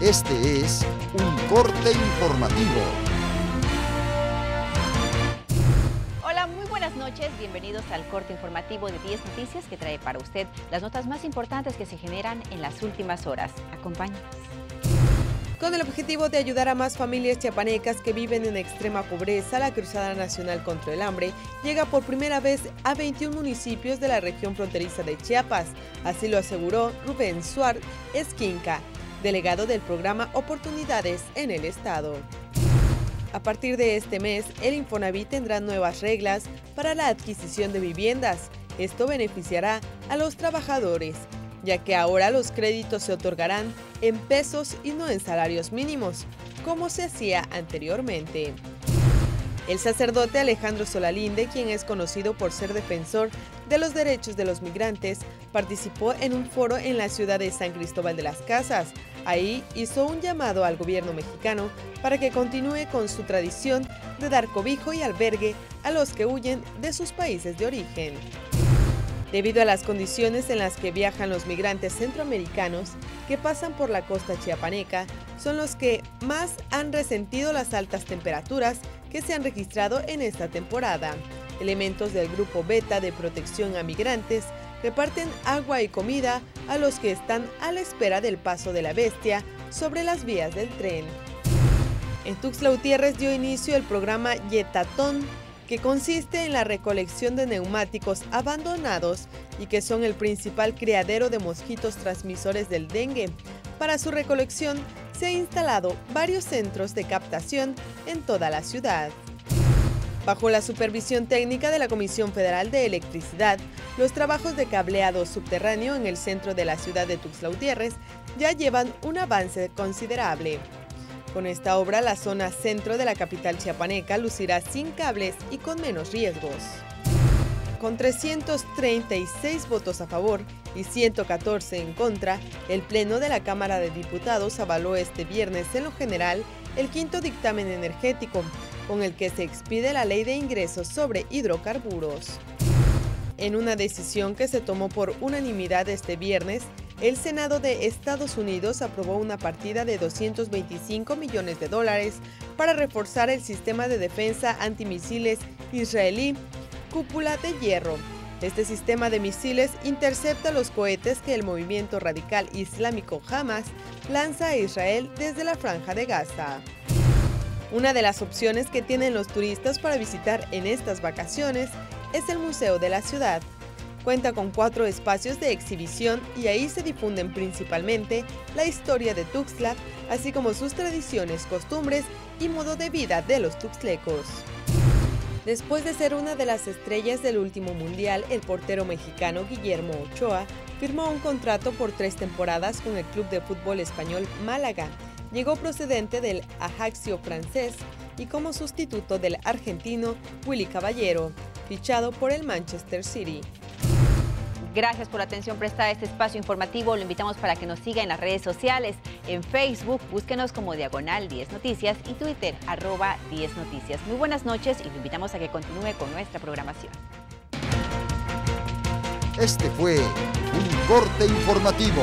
Este es un corte informativo. Hola, muy buenas noches. Bienvenidos al corte informativo de 10 Noticias que trae para usted las notas más importantes que se generan en las últimas horas. Acompáñenos. Con el objetivo de ayudar a más familias chiapanecas que viven en extrema pobreza, la Cruzada Nacional contra el Hambre llega por primera vez a 21 municipios de la región fronteriza de Chiapas. Así lo aseguró Rubén Suárez Esquinca, delegado del programa Oportunidades en el Estado. A partir de este mes, el Infonavit tendrá nuevas reglas para la adquisición de viviendas. Esto beneficiará a los trabajadores, ya que ahora los créditos se otorgarán en pesos y no en salarios mínimos, como se hacía anteriormente. El sacerdote Alejandro Solalinde, quien es conocido por ser defensor de los derechos de los migrantes, participó en un foro en la ciudad de San Cristóbal de las Casas. Ahí hizo un llamado al gobierno mexicano para que continúe con su tradición de dar cobijo y albergue a los que huyen de sus países de origen. Debido a las condiciones en las que viajan los migrantes centroamericanos que pasan por la costa chiapaneca, son los que más han resentido las altas temperaturas que se han registrado en esta temporada. Elementos del grupo Beta de protección a migrantes reparten agua y comida a los que están a la espera del paso de la bestia sobre las vías del tren. En Tuxtla Gutiérrez dio inicio el programa Yetatón, que consiste en la recolección de neumáticos abandonados y que son el principal criadero de mosquitos transmisores del dengue. Para su recolección se han instalado varios centros de captación en toda la ciudad. Bajo la supervisión técnica de la Comisión Federal de Electricidad, los trabajos de cableado subterráneo en el centro de la ciudad de Tuxtla Gutiérrez ya llevan un avance considerable. Con esta obra, la zona centro de la capital chiapaneca lucirá sin cables y con menos riesgos. Con 336 votos a favor y 114 en contra, el Pleno de la Cámara de Diputados avaló este viernes en lo general el quinto dictamen energético, con el que se expide la ley de ingresos sobre hidrocarburos. En una decisión que se tomó por unanimidad este viernes, el Senado de Estados Unidos aprobó una partida de 225 millones de dólares para reforzar el sistema de defensa antimisiles israelí Cúpula de Hierro. Este sistema de misiles intercepta los cohetes que el movimiento radical islámico Hamas lanza a Israel desde la franja de Gaza. Una de las opciones que tienen los turistas para visitar en estas vacaciones es el Museo de la Ciudad. Cuenta con cuatro espacios de exhibición y ahí se difunden principalmente la historia de Tuxtla, así como sus tradiciones, costumbres y modo de vida de los tuxtlecos. Después de ser una de las estrellas del último mundial, el portero mexicano Guillermo Ochoa firmó un contrato por tres temporadas con el club de fútbol español Málaga. Llegó procedente del Ajaxio francés y como sustituto del argentino Willy Caballero, fichado por el Manchester City. Gracias por la atención prestada a este espacio informativo. Lo invitamos para que nos siga en las redes sociales. En Facebook, búsquenos como Diagonal 10 Noticias y Twitter, arroba 10 Noticias. Muy buenas noches y lo invitamos a que continúe con nuestra programación. Este fue un corte informativo